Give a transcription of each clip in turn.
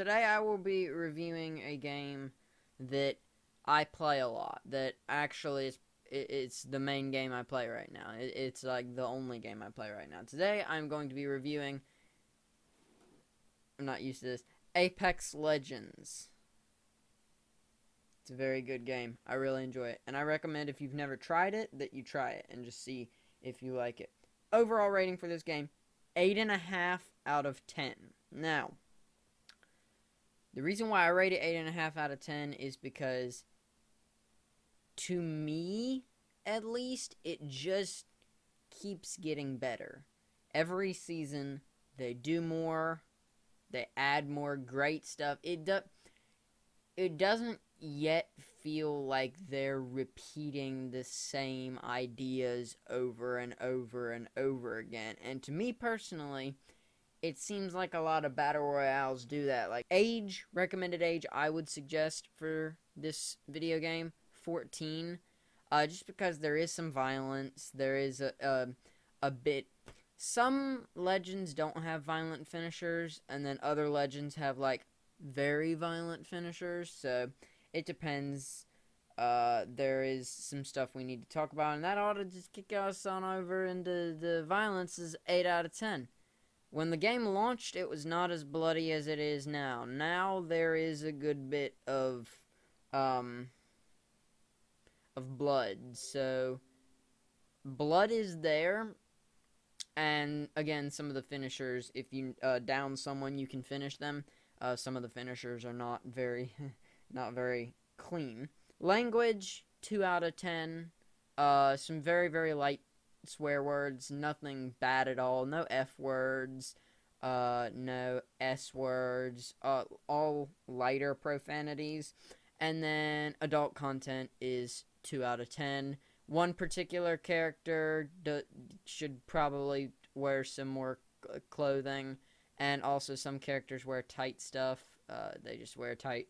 today I will be reviewing a game that I play a lot. That actually is it's the main game I play right now. It's like the only game I play right now. Today I'm going to be reviewing. I'm not used to this. Apex Legends. It's a very good game. I really enjoy it, and I recommend if you've never tried it that you try it and just see if you like it. Overall rating for this game, eight and a half out of ten. Now, the reason why I rate it 8.5 out of 10 is because, to me, at least, it just keeps getting better. Every season, they do more, they add more great stuff. It, do, it doesn't yet feel like they're repeating the same ideas over and over and over again. And to me personally, it seems like a lot of battle royales do that. Like age, recommended age, I would suggest for this video game, 14. Uh, just because there is some violence, there is a, a, a bit. Some legends don't have violent finishers, and then other legends have like very violent finishers. So it depends. Uh, there is some stuff we need to talk about, and that ought to just kick us on over into the violence is 8 out of 10. When the game launched, it was not as bloody as it is now. Now there is a good bit of, um, of blood. So, blood is there. And, again, some of the finishers, if you uh, down someone, you can finish them. Uh, some of the finishers are not very, not very clean. Language, 2 out of 10. Uh, some very, very light swear words, nothing bad at all, no F words, uh, no S words, uh, all lighter profanities. And then adult content is 2 out of 10. One particular character should probably wear some more clothing, and also some characters wear tight stuff. Uh, they just wear tight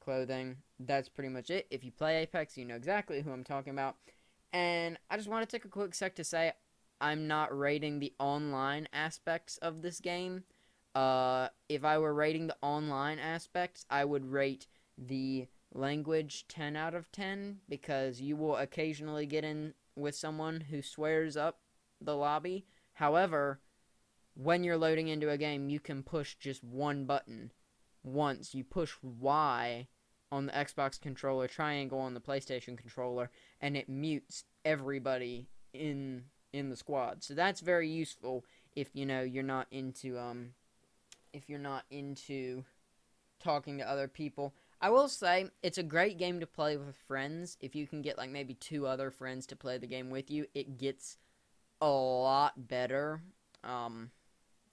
clothing. That's pretty much it. If you play Apex, you know exactly who I'm talking about. And I just want to take a quick sec to say I'm not rating the online aspects of this game. Uh, if I were rating the online aspects, I would rate the language 10 out of 10 because you will occasionally get in with someone who swears up the lobby. However, when you're loading into a game, you can push just one button once. You push Y on the Xbox controller, triangle on the PlayStation controller, and it mutes everybody in in the squad. So that's very useful if you know you're not into um if you're not into talking to other people. I will say it's a great game to play with friends. If you can get like maybe two other friends to play the game with you, it gets a lot better um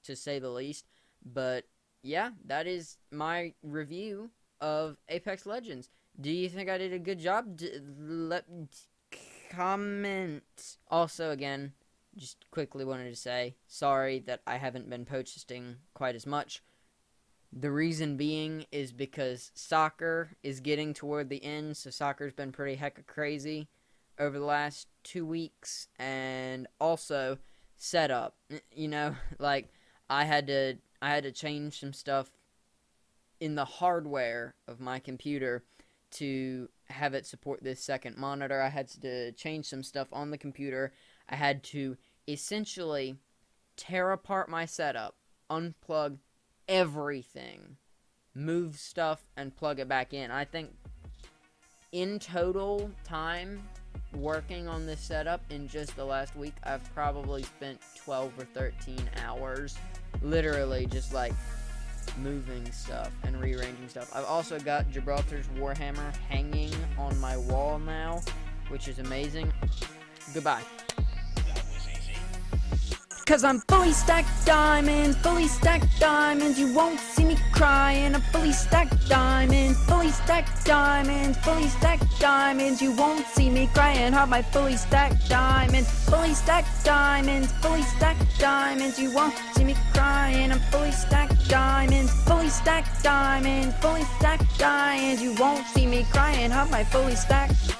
to say the least. But yeah, that is my review of Apex Legends. Do you think I did a good job? D let comment. Also, again, just quickly wanted to say sorry that I haven't been posting quite as much. The reason being is because soccer is getting toward the end, so soccer's been pretty hecka crazy over the last two weeks, and also setup. You know, like I had to I had to change some stuff in the hardware of my computer to have it support this second monitor. I had to change some stuff on the computer. I had to essentially tear apart my setup, unplug everything, move stuff, and plug it back in. I think in total time working on this setup in just the last week, I've probably spent 12 or 13 hours literally just like moving stuff and rearranging stuff. I've also got Gibraltar's Warhammer hanging on my wall now, which is amazing. Goodbye. Cause I'm fully stacked diamonds, fully stacked diamonds You won't see me crying, I'm fully stacked diamonds Fully stacked diamonds, fully stacked diamonds You won't see me crying, have my fully stacked diamonds Fully stacked diamonds, fully stacked diamonds You won't see me crying, I'm fully stacked diamonds Fully stacked diamonds, fully stacked diamonds You won't see me crying, have my fully stacked